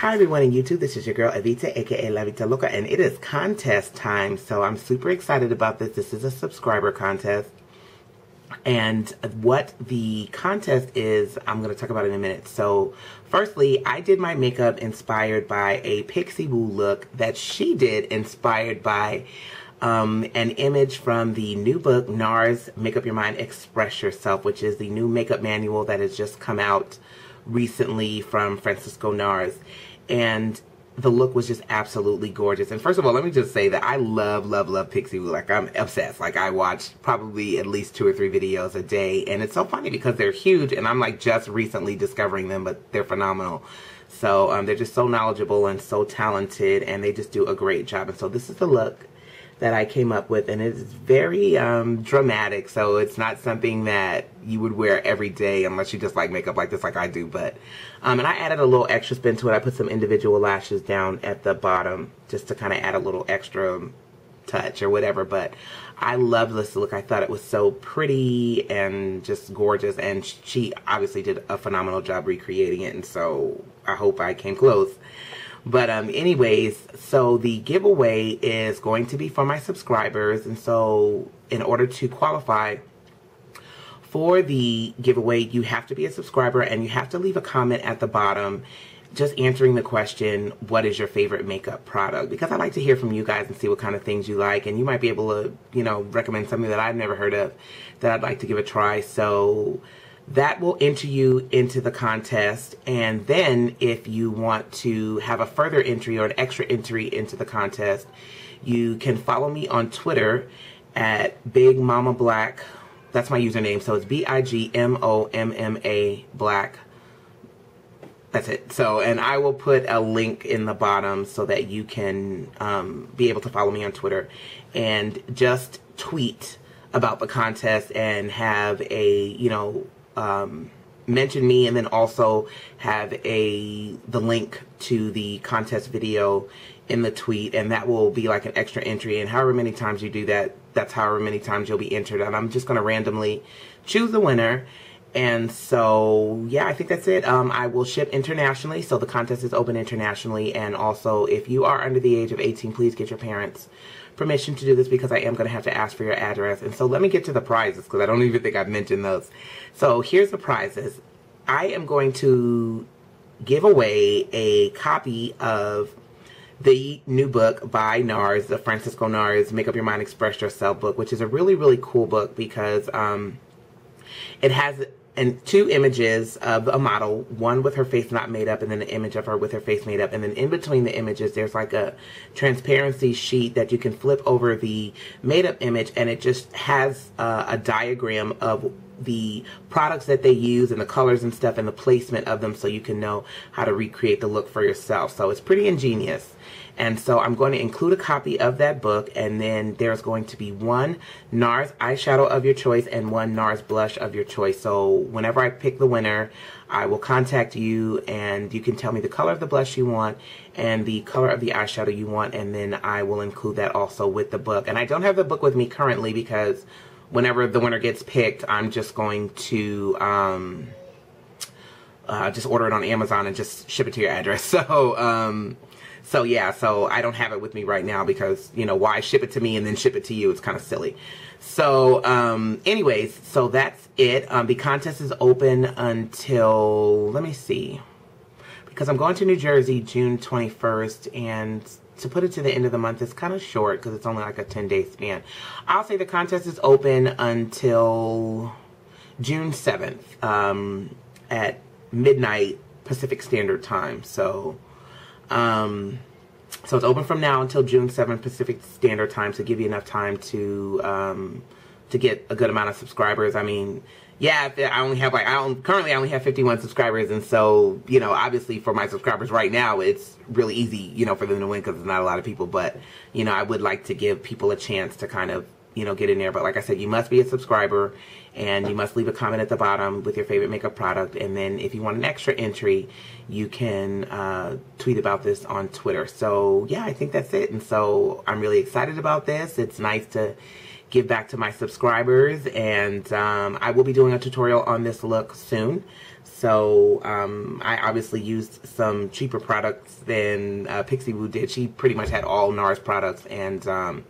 Hi everyone in YouTube, this is your girl Evita aka La Vita Loca and it is contest time so I'm super excited about this. This is a subscriber contest and what the contest is I'm going to talk about in a minute. So firstly I did my makeup inspired by a Pixiwoo look that she did inspired by um, an image from the new book NARS Make Up Your Mind Express Yourself which is the new makeup manual that has just come out recently from Francisco NARS and the look was just absolutely gorgeous. And first of all, let me just say that I love, love, love Pixiwoo. Like I'm obsessed. Like I watch probably at least two or three videos a day. And it's so funny because they're huge and I'm like just recently discovering them, but they're phenomenal. So um, they're just so knowledgeable and so talented and they just do a great job. And so this is the look that I came up with and it's very um, dramatic so it's not something that you would wear every day unless you just like makeup like this like I do but um, and I added a little extra spin to it. I put some individual lashes down at the bottom just to kind of add a little extra touch or whatever but I love this look. I thought it was so pretty and just gorgeous and she obviously did a phenomenal job recreating it and so I hope I came close but um, anyways, so the giveaway is going to be for my subscribers. And so in order to qualify for the giveaway, you have to be a subscriber and you have to leave a comment at the bottom just answering the question, what is your favorite makeup product? Because I like to hear from you guys and see what kind of things you like. And you might be able to, you know, recommend something that I've never heard of that I'd like to give a try. So that will enter you into the contest. And then if you want to have a further entry or an extra entry into the contest, you can follow me on Twitter at Big Momma Black. That's my username. So it's B-I-G-M-O-M-M-A Black. That's it. So, and I will put a link in the bottom so that you can um, be able to follow me on Twitter and just tweet about the contest and have a, you know, um, mention me and then also have a the link to the contest video in the tweet and that will be like an extra entry and however many times you do that that's however many times you'll be entered and I'm just going to randomly choose the winner and so yeah I think that's it um, I will ship internationally so the contest is open internationally and also if you are under the age of 18 please get your parents permission to do this because I am going to have to ask for your address. And so let me get to the prizes because I don't even think I've mentioned those. So here's the prizes. I am going to give away a copy of the new book by NARS, the Francisco NARS Make Up Your Mind Express Yourself book, which is a really, really cool book because um, it has and two images of a model, one with her face not made up and then an image of her with her face made up. And then in between the images, there's like a transparency sheet that you can flip over the made up image and it just has uh, a diagram of the products that they use and the colors and stuff and the placement of them so you can know how to recreate the look for yourself. So it's pretty ingenious. And so I'm going to include a copy of that book and then there's going to be one NARS eyeshadow of your choice and one NARS blush of your choice. So whenever I pick the winner, I will contact you and you can tell me the color of the blush you want and the color of the eyeshadow you want and then I will include that also with the book. And I don't have the book with me currently because whenever the winner gets picked, I'm just going to um, uh, just order it on Amazon and just ship it to your address. So um, so yeah, so I don't have it with me right now because, you know, why ship it to me and then ship it to you? It's kind of silly. So, um, anyways, so that's it. Um, the contest is open until, let me see, because I'm going to New Jersey June 21st and to put it to the end of the month is kind of short because it's only like a 10 day span. I'll say the contest is open until June 7th um, at midnight Pacific Standard Time. So, um, so it's open from now until June 7th Pacific Standard Time to give you enough time to um, to get a good amount of subscribers. I mean, yeah, I only have like I don't currently I only have 51 subscribers, and so you know, obviously for my subscribers right now, it's really easy, you know, for them to win because there's not a lot of people. But you know, I would like to give people a chance to kind of you know, get in there. But like I said, you must be a subscriber and you must leave a comment at the bottom with your favorite makeup product. And then if you want an extra entry, you can uh, tweet about this on Twitter. So yeah, I think that's it. And so I'm really excited about this. It's nice to give back to my subscribers and um, I will be doing a tutorial on this look soon. So um, I obviously used some cheaper products than uh, Pixiwoo did. She pretty much had all NARS products and um,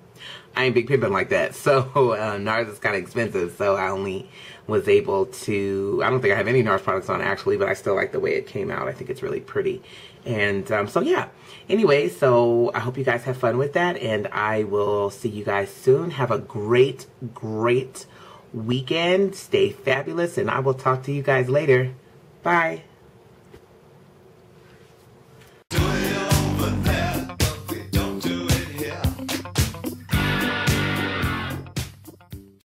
I ain't big pimping like that. So uh, NARS is kind of expensive. So I only was able to, I don't think I have any NARS products on actually, but I still like the way it came out. I think it's really pretty. And um, so yeah, anyway, so I hope you guys have fun with that and I will see you guys soon. Have a great, great weekend. Stay fabulous and I will talk to you guys later. Bye.